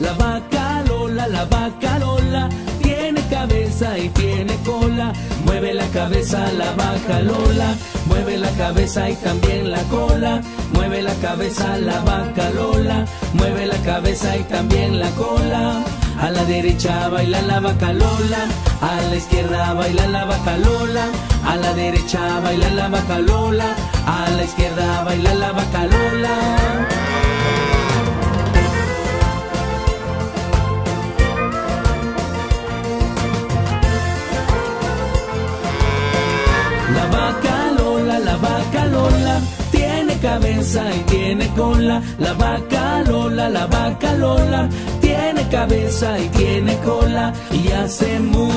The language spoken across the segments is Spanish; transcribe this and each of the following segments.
La vaca Lola, la vaca Lola, tiene cabeza y tiene cola, mueve la cabeza la vaca Lola, mueve la cabeza y también la cola, mueve la cabeza la vaca Lola, mueve la cabeza y también la cola. A la derecha baila la vaca Lola, a la izquierda baila la vaca Lola, a la derecha baila la vaca Lola, a la izquierda baila la vaca Lola. Tiene cabeza y tiene cola. La vaca Lola, la vaca Lola, tiene cabeza y tiene cola y hace mu.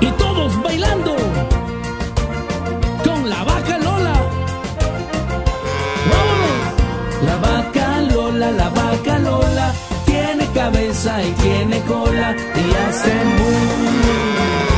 Y todos bailando con la vaca Lola. ¡Vámonos! La vaca Lola, la vaca Lola, tiene cabeza y tiene cola y hace mu.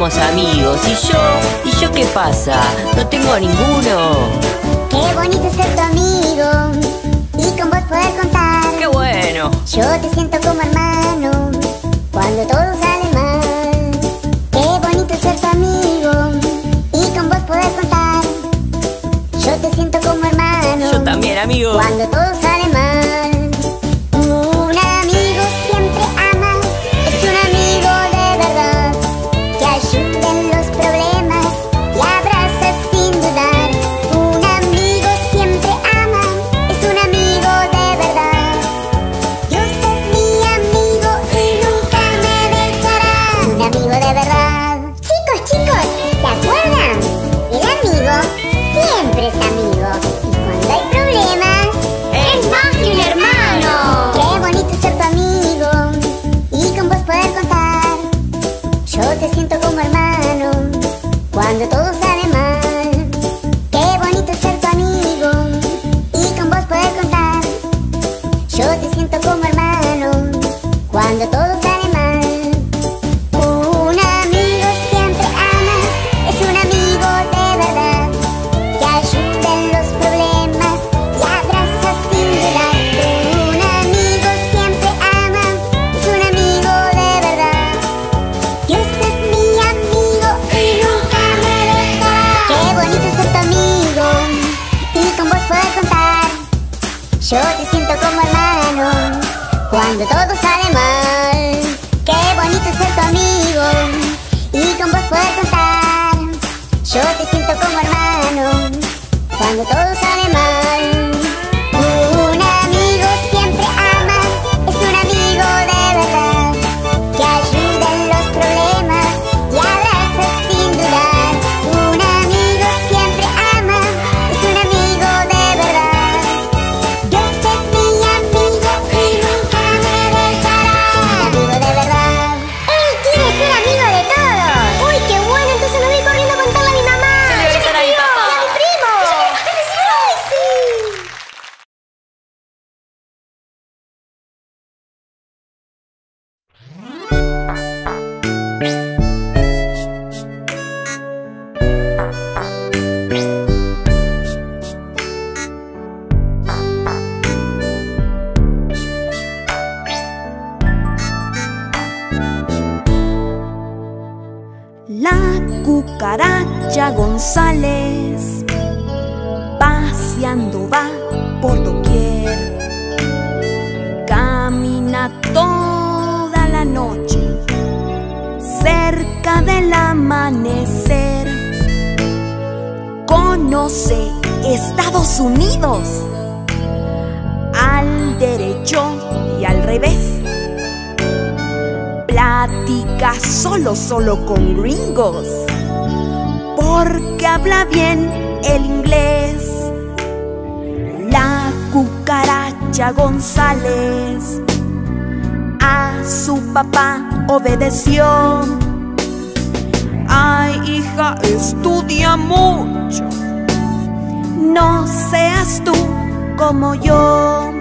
Muchísimos amigos. ¿Y yo? ¿Y yo qué pasa? No tengo a ninguno. Qué bonito ser tu amigo y con vos poder contar. ¡Qué bueno! Yo te siento como hermano cuando todo sale mal. Qué bonito ser tu amigo y con vos poder contar. Yo te siento como hermano. Yo también, amigo. Cuando todo cuando Conoce Estados Unidos revés. Platica solo, solo con gringos, porque habla bien el inglés. La cucaracha González a su papá obedeció. Ay, hija, estudia mucho. No seas tú como yo.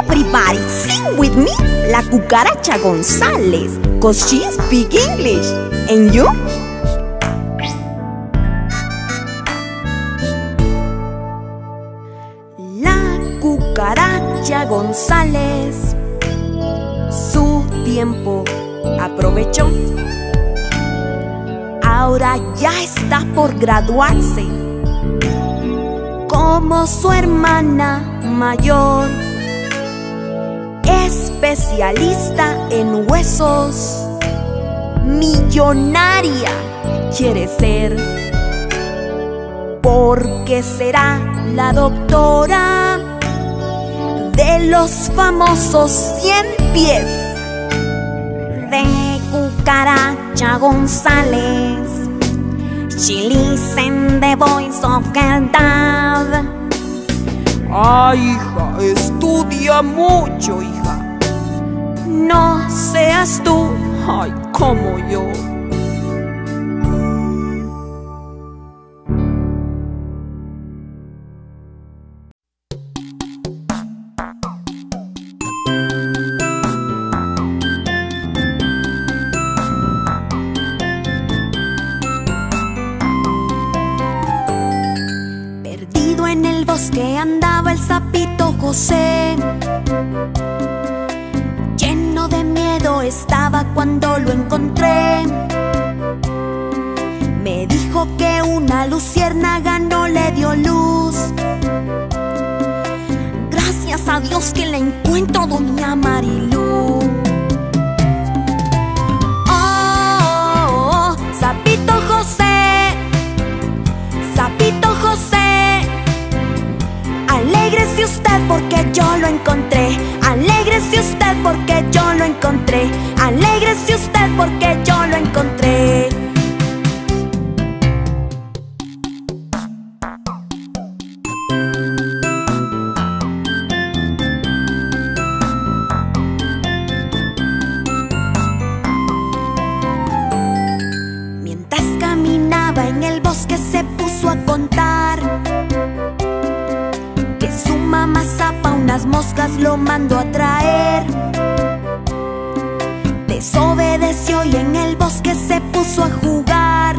Everybody sing with me, la cucaracha González, cause she speak English. And you? La cucaracha González aprovechó. Ahora ya está por graduarse. Como su hermana mayor, especialista en huesos, millonaria quiere ser, porque será la doctora de los famosos 100 pies cucaracha González. She listen the voice of her dad. Ay, hija, estudia mucho, hija. No seas tú, ay, como yo. Luciérnaga no le dio luz. Gracias a Dios que la encuentro, doña Marilú. Oh, sapito José, sapito José. Alégrese usted porque yo lo encontré. Alégrese usted porque yo lo encontré. Alégrese usted porque yo lo encontré. Moscas lo mandó a traer. Desobedeció y en el bosque se puso a jugar.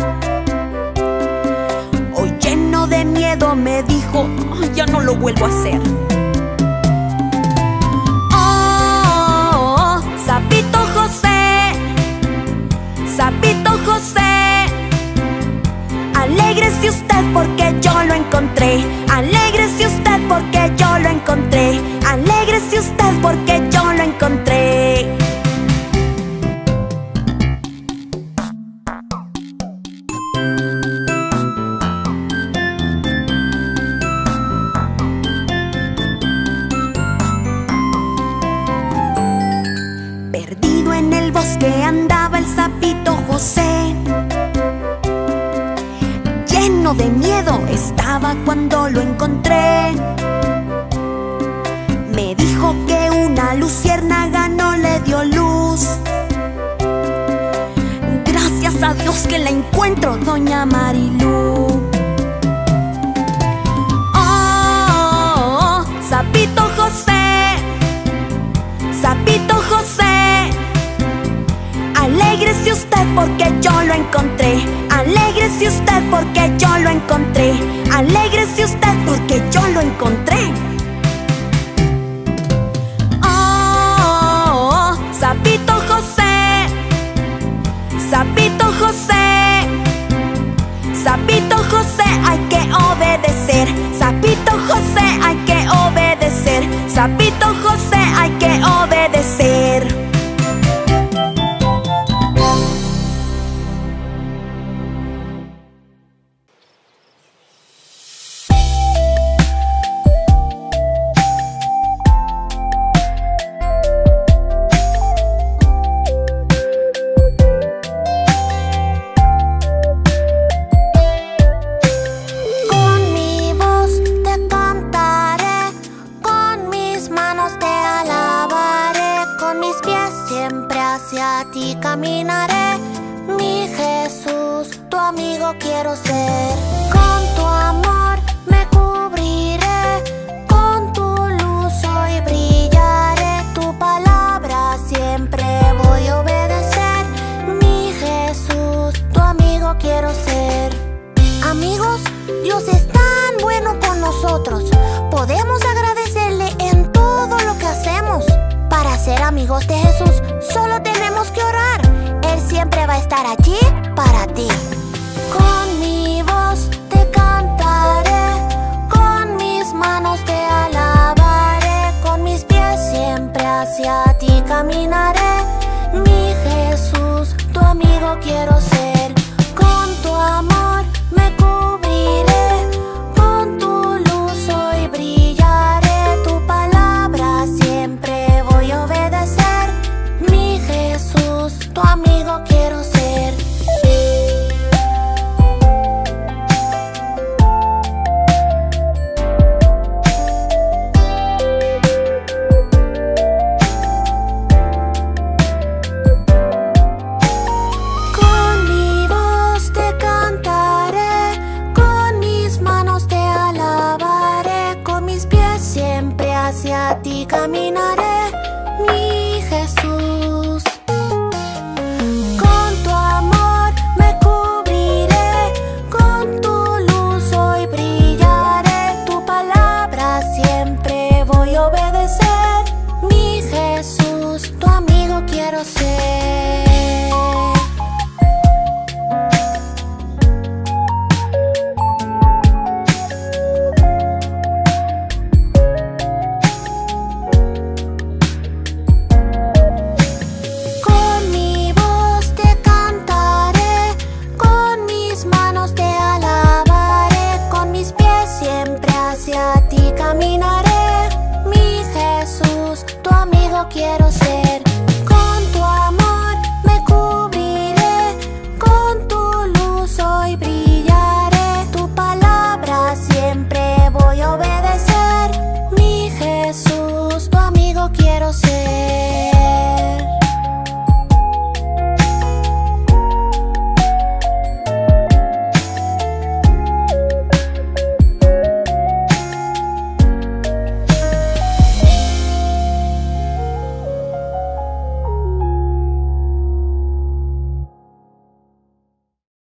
Hoy lleno de miedo me dijo, "Ay, ya no lo vuelvo a hacer. Oh, sapito José, sapito José. Usted porque yo lo encontré. Alégrese usted porque yo lo encontré. Alégrese usted porque yo lo encontré. De miedo estaba cuando lo encontré. Me dijo que una luciérnaga no le dio luz. Gracias a Dios que la encuentro, doña Marilú. Porque yo lo encontré. Alégrese usted porque yo lo encontré. Alégrese usted porque yo lo encontré. Oh, sapito José, sapito José, sapito José, hay que obedecer. Sapito José, hay que obedecer. Sapito José, hay que obedecer. Dios es tan bueno con nosotros. Podemos agradecerle en todo lo que hacemos. Para ser amigos de Jesús, solo tenemos que orar. Él siempre va a estar allí para ti.